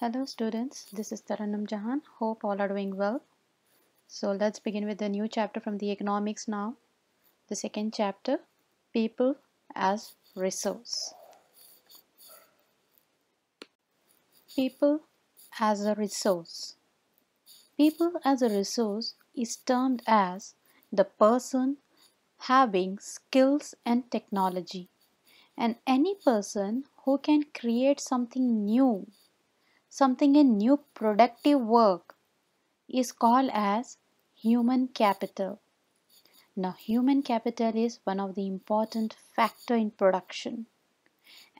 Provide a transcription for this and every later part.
Hello students, this is Tarannum Jahan. Hope all are doing well. So let's begin with the new chapter from the economics now. The second chapter, people as resource. People as a resource. People as a resource is termed as the person having skills and technology and any person who can create something new something in new productive work is called as human capital. Now, human capital is one of the important factor in production,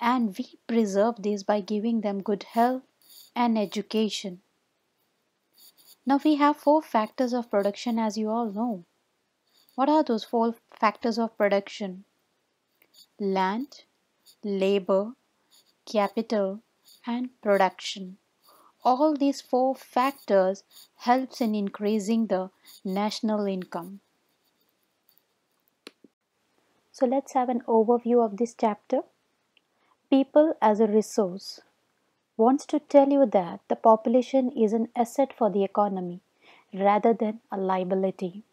and we preserve this by giving them good health and education. Now, we have four factors of production, as you all know. What are those four factors of production? Land, labor, capital, and production all these four factors helps in increasing the national income. So let's have an overview of this chapter. People as a resource wants to tell you that the population is an asset for the economy rather than a liability.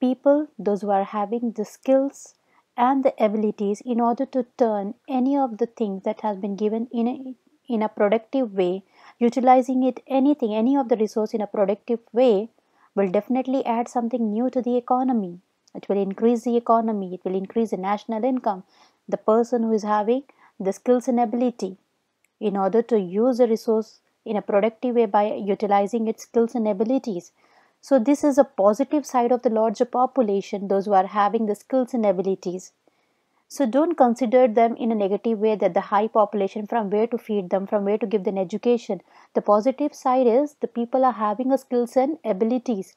People, those who are having the skills and the abilities in order to turn any of the things that has been given in a, in a productive way utilizing it anything any of the resource in a productive way will definitely add something new to the economy. It will increase the economy. It will increase the national income. The person who is having the skills and ability in order to use a resource in a productive way by utilizing its skills and abilities. So this is a positive side of the larger population those who are having the skills and abilities so don't consider them in a negative way that the high population from where to feed them, from where to give them education. The positive side is the people are having a skills and abilities.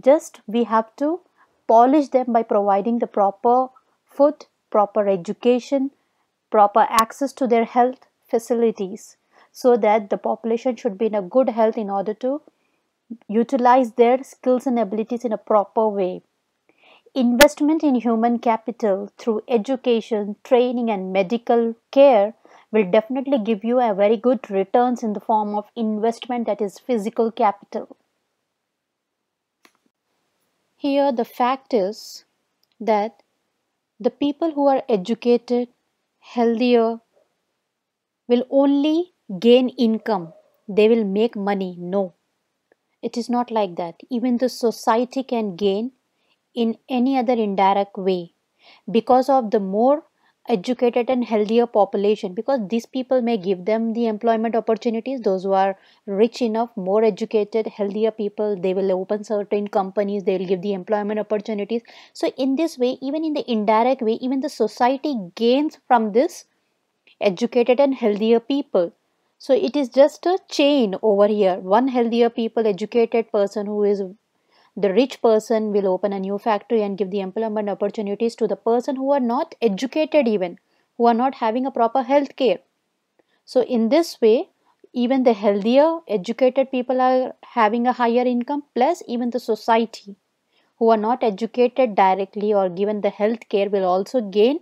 Just we have to polish them by providing the proper food, proper education, proper access to their health facilities so that the population should be in a good health in order to utilize their skills and abilities in a proper way investment in human capital through education, training, and medical care will definitely give you a very good returns in the form of investment that is physical capital. Here, the fact is that the people who are educated, healthier, will only gain income, they will make money. No, it is not like that. Even the society can gain in any other indirect way because of the more educated and healthier population because these people may give them the employment opportunities. Those who are rich enough more educated healthier people they will open certain companies they will give the employment opportunities. So in this way even in the indirect way even the society gains from this educated and healthier people. So it is just a chain over here. One healthier people educated person who is the rich person will open a new factory and give the employment opportunities to the person who are not educated even who are not having a proper health care so in this way even the healthier educated people are having a higher income plus even the society who are not educated directly or given the health care will also gain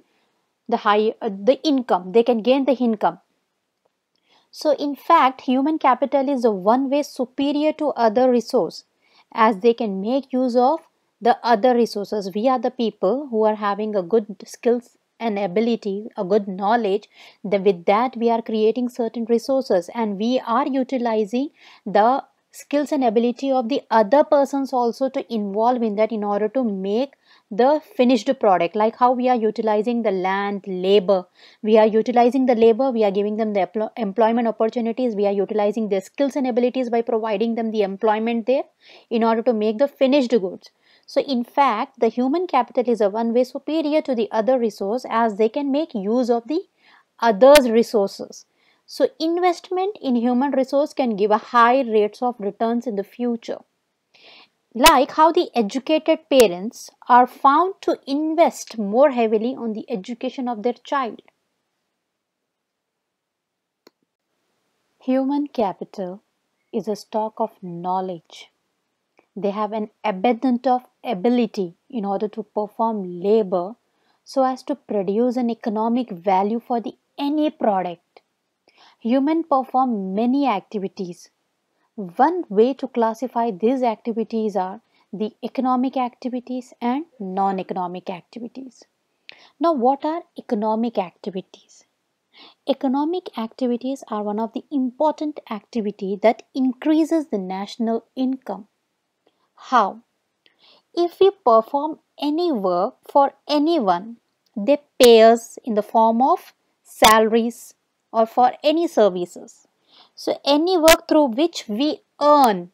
the high uh, the income. They can gain the income. So in fact human capital is a one way superior to other resource as they can make use of the other resources. We are the people who are having a good skills and ability, a good knowledge. That with that, we are creating certain resources and we are utilizing the skills and ability of the other persons also to involve in that in order to make the finished product like how we are utilizing the land labor. We are utilizing the labor we are giving them the employment opportunities we are utilizing their skills and abilities by providing them the employment there in order to make the finished goods. So in fact the human capital is a one way superior to the other resource as they can make use of the others resources. So investment in human resource can give a high rates of returns in the future like how the educated parents are found to invest more heavily on the education of their child. Human capital is a stock of knowledge. They have an abundance of ability in order to perform labor so as to produce an economic value for the any product. Human perform many activities. One way to classify these activities are the economic activities and non-economic activities. Now, what are economic activities? Economic activities are one of the important activity that increases the national income. How? If we perform any work for anyone, they pay us in the form of salaries or for any services. So any work through which we earn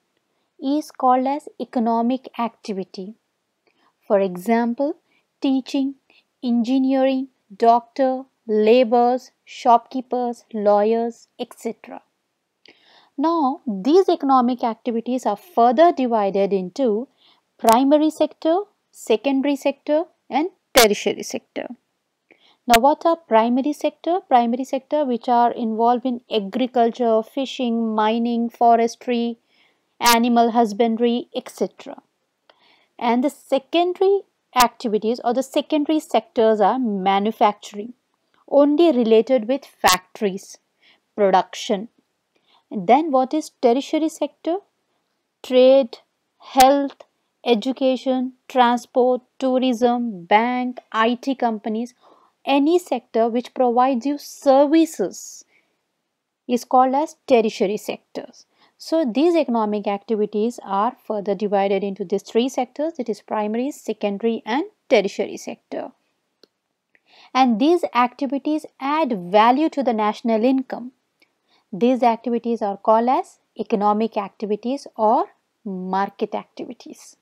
is called as economic activity. For example, teaching, engineering, doctor, laborers, shopkeepers, lawyers, etc. Now, these economic activities are further divided into primary sector, secondary sector and tertiary sector. Now, what are primary sector? Primary sector which are involved in agriculture, fishing, mining, forestry, animal husbandry, etc. And the secondary activities or the secondary sectors are manufacturing, only related with factories, production. Then what is tertiary sector? Trade, health, education, transport, tourism, bank, IT companies, any sector which provides you services is called as tertiary sectors. So these economic activities are further divided into these three sectors it is primary, secondary and tertiary sector. And these activities add value to the national income. These activities are called as economic activities or market activities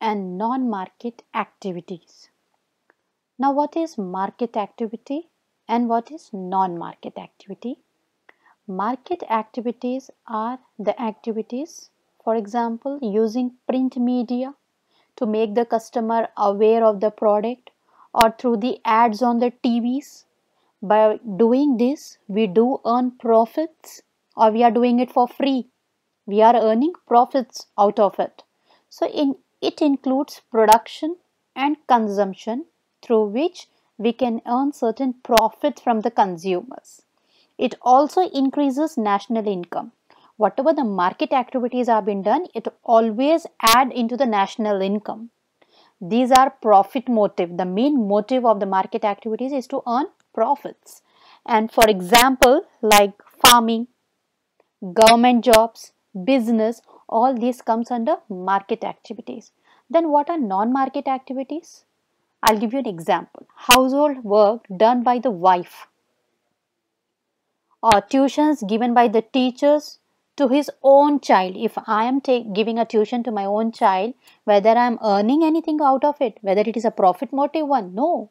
and non-market activities. Now what is market activity and what is non-market activity? Market activities are the activities for example using print media to make the customer aware of the product or through the ads on the TVs. By doing this we do earn profits or we are doing it for free. We are earning profits out of it. So in it includes production and consumption through which we can earn certain profit from the consumers. It also increases national income. Whatever the market activities have been done, it always add into the national income. These are profit motive. The main motive of the market activities is to earn profits. And for example, like farming, government jobs, business, all these comes under market activities. Then what are non-market activities? I'll give you an example. Household work done by the wife or tuitions given by the teachers to his own child. If I am giving a tuition to my own child, whether I am earning anything out of it, whether it is a profit motive one, no.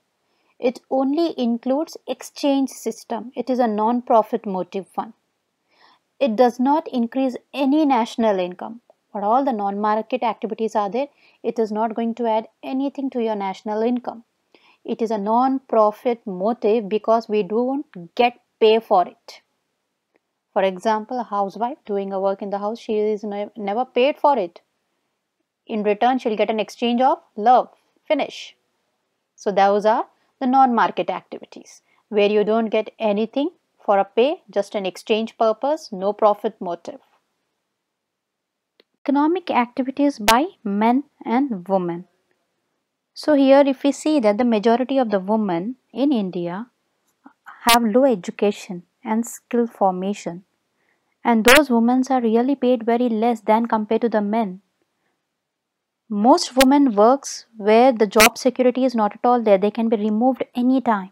It only includes exchange system. It is a non-profit motive one. It does not increase any national income. But all the non-market activities are there, it is not going to add anything to your national income. It is a non-profit motive because we don't get pay for it. For example, a housewife doing a work in the house, she is never paid for it. In return, she'll get an exchange of love. Finish. So those are the non-market activities where you don't get anything for a pay, just an exchange purpose, no profit motive economic activities by men and women. So here if we see that the majority of the women in India have low education and skill formation and those women are really paid very less than compared to the men. Most women works where the job security is not at all there. They can be removed anytime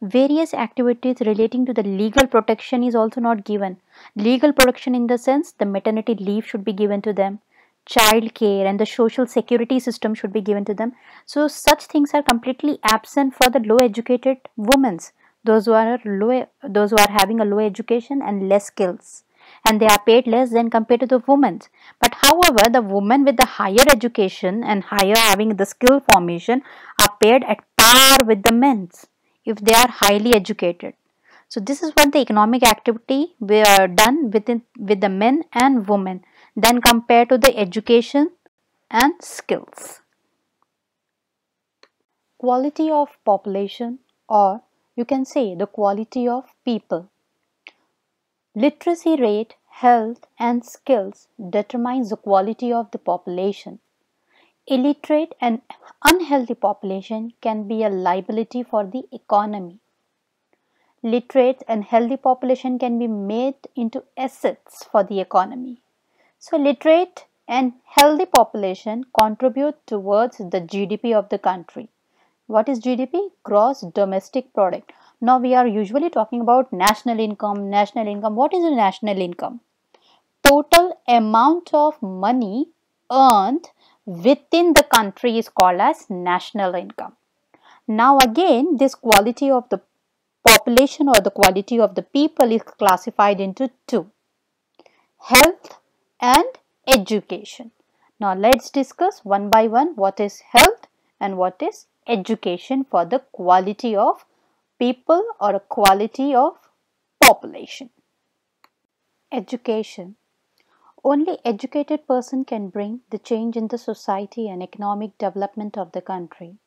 various activities relating to the legal protection is also not given. Legal protection in the sense the maternity leave should be given to them, child care and the social security system should be given to them. So such things are completely absent for the low educated women, those who are low, those who are having a low education and less skills and they are paid less than compared to the women. But however, the women with the higher education and higher having the skill formation are paid at par with the men's if they are highly educated. So this is what the economic activity we are done within with the men and women then compared to the education and skills. Quality of population or you can say the quality of people. Literacy rate, health and skills determines the quality of the population. Illiterate and unhealthy population can be a liability for the economy. Literate and healthy population can be made into assets for the economy. So literate and healthy population contribute towards the GDP of the country. What is GDP? Gross domestic product. Now we are usually talking about national income, national income. What is a national income? Total amount of money earned within the country is called as national income. Now again this quality of the population or the quality of the people is classified into two. Health and education. Now let's discuss one by one what is health and what is education for the quality of people or quality of population. Education. Only educated person can bring the change in the society and economic development of the country.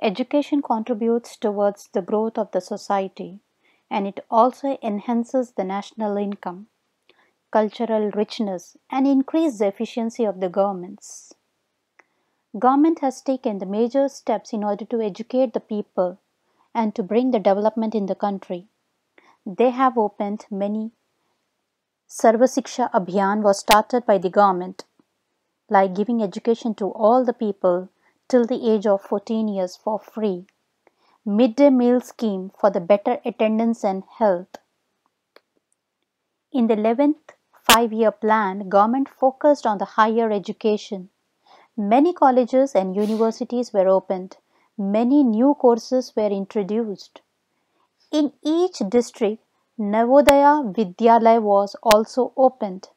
Education contributes towards the growth of the society and it also enhances the national income, cultural richness and increase the efficiency of the governments. Government has taken the major steps in order to educate the people and to bring the development in the country. They have opened many Sarva Shiksha Abhiyan was started by the government, like giving education to all the people till the age of 14 years for free. Midday meal scheme for the better attendance and health. In the 11th five-year plan, government focused on the higher education. Many colleges and universities were opened many new courses were introduced. In each district, Navodaya Vidyalaya was also opened.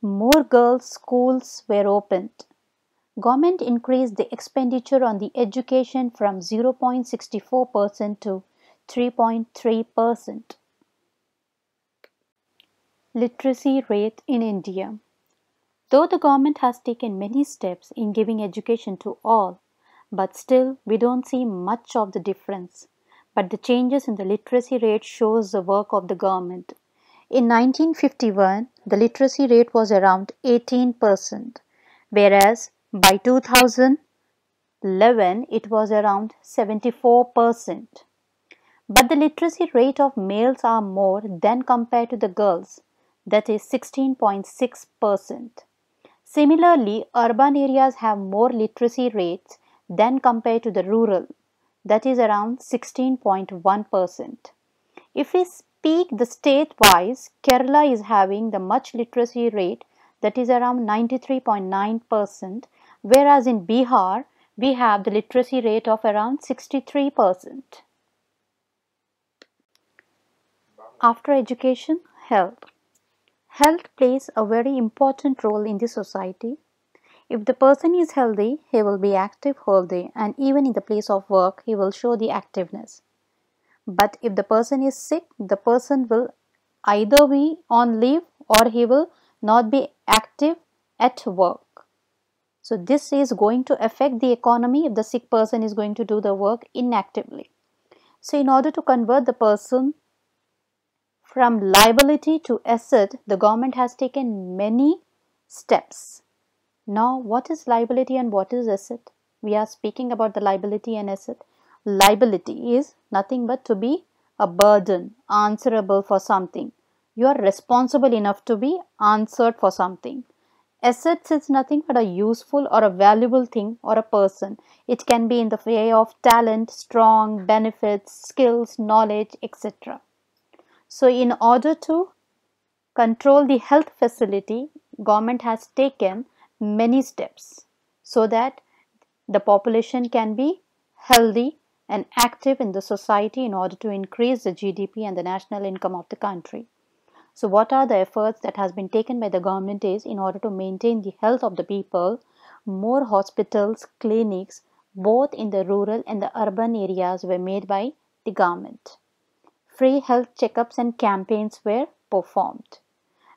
More girls' schools were opened. Government increased the expenditure on the education from 0.64% to 3.3%. Literacy rate in India. Though the government has taken many steps in giving education to all, but still we don't see much of the difference. But the changes in the literacy rate shows the work of the government. In 1951, the literacy rate was around 18%, whereas by 2011 it was around 74%. But the literacy rate of males are more than compared to the girls, that is 16.6%. Similarly, urban areas have more literacy rates than compared to the rural that is around 16.1%. If we speak the state wise, Kerala is having the much literacy rate that is around 93.9% whereas in Bihar we have the literacy rate of around 63%. After education, health. Health plays a very important role in the society if the person is healthy, he will be active whole day and even in the place of work, he will show the activeness. But if the person is sick, the person will either be on leave or he will not be active at work. So this is going to affect the economy if the sick person is going to do the work inactively. So in order to convert the person from liability to asset, the government has taken many steps. Now, what is liability and what is asset? We are speaking about the liability and asset. Liability is nothing but to be a burden, answerable for something. You are responsible enough to be answered for something. Assets is nothing but a useful or a valuable thing or a person. It can be in the way of talent, strong, benefits, skills, knowledge, etc. So, in order to control the health facility, government has taken many steps so that the population can be healthy and active in the society in order to increase the GDP and the national income of the country. So what are the efforts that has been taken by the government is in order to maintain the health of the people, more hospitals, clinics, both in the rural and the urban areas were made by the government. Free health checkups and campaigns were performed.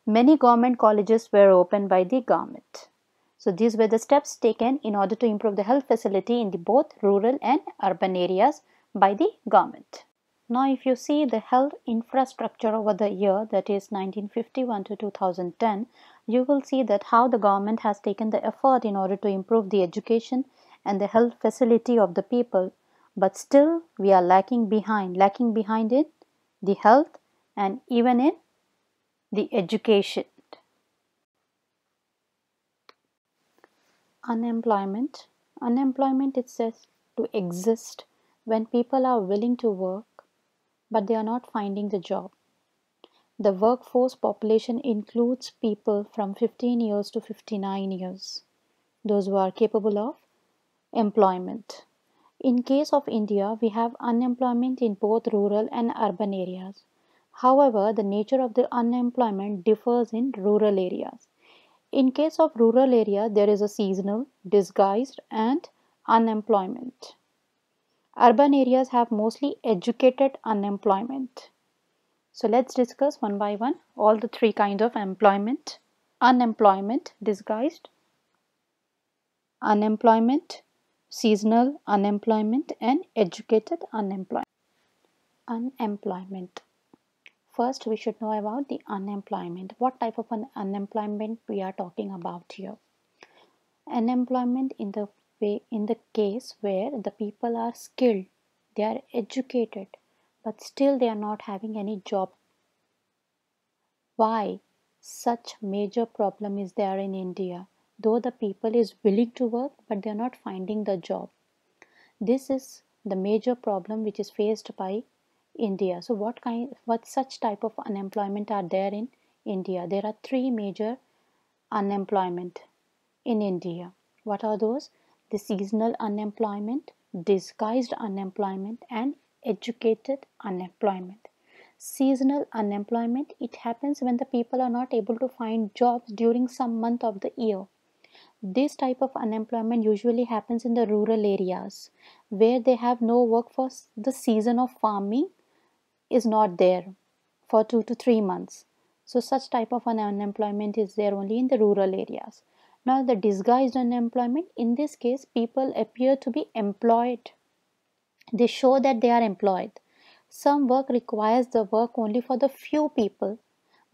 Many government colleges were opened by the government. So these were the steps taken in order to improve the health facility in the both rural and urban areas by the government. Now if you see the health infrastructure over the year that is 1951 to 2010, you will see that how the government has taken the effort in order to improve the education and the health facility of the people but still we are lacking behind lacking behind in the health and even in the education unemployment unemployment is said to exist when people are willing to work but they are not finding the job the workforce population includes people from 15 years to 59 years those who are capable of employment in case of India, we have unemployment in both rural and urban areas. However, the nature of the unemployment differs in rural areas. In case of rural area, there is a seasonal, disguised and unemployment. Urban areas have mostly educated unemployment. So let's discuss one by one all the three kinds of employment. Unemployment, disguised, unemployment, seasonal unemployment and educated unemployment. Unemployment. First, we should know about the unemployment. What type of an unemployment we are talking about here? Unemployment in the way in the case where the people are skilled, they are educated, but still they are not having any job. Why such major problem is there in India? though the people is willing to work but they are not finding the job this is the major problem which is faced by india. So what kind what such type of unemployment are there in india? There are three major unemployment in india. What are those? The seasonal unemployment disguised unemployment and educated unemployment. Seasonal unemployment it happens when the people are not able to find jobs during some month of the year. This type of unemployment usually happens in the rural areas where they have no work for the season of farming is not there for 2 to 3 months. So such type of an unemployment is there only in the rural areas. Now the disguised unemployment in this case people appear to be employed. They show that they are employed. Some work requires the work only for the few people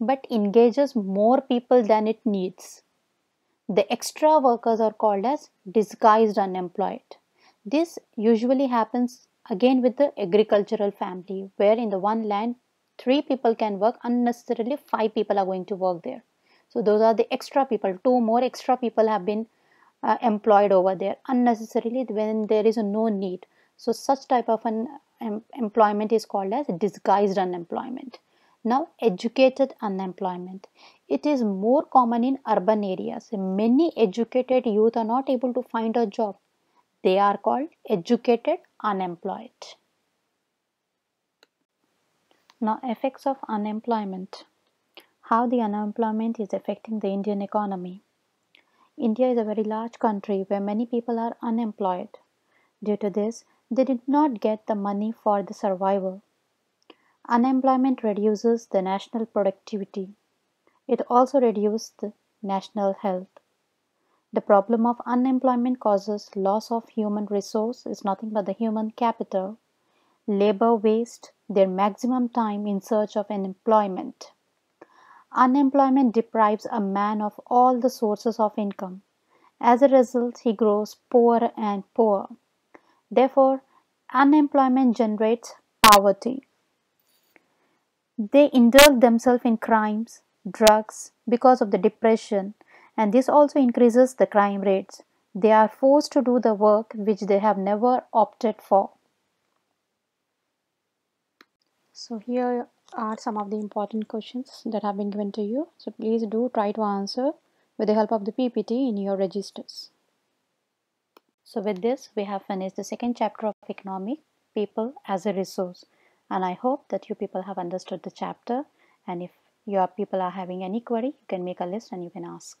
but engages more people than it needs. The extra workers are called as disguised unemployed. This usually happens again with the agricultural family where in the one land three people can work unnecessarily five people are going to work there. So those are the extra people two more extra people have been uh, employed over there unnecessarily when there is no need. So such type of an employment is called as disguised unemployment. Now educated unemployment. It is more common in urban areas. Many educated youth are not able to find a job. They are called educated unemployed. Now effects of unemployment. How the unemployment is affecting the Indian economy. India is a very large country where many people are unemployed. Due to this, they did not get the money for the survival. Unemployment reduces the national productivity. It also reduces the national health. The problem of unemployment causes loss of human resource is nothing but the human capital. Labor waste their maximum time in search of an employment. Unemployment deprives a man of all the sources of income. As a result, he grows poorer and poorer. Therefore, unemployment generates poverty. They indulge themselves in crimes, drugs because of the depression and this also increases the crime rates. They are forced to do the work which they have never opted for. So here are some of the important questions that have been given to you. So please do try to answer with the help of the PPT in your registers. So with this we have finished the second chapter of economic people as a resource and I hope that you people have understood the chapter and if your people are having any query you can make a list and you can ask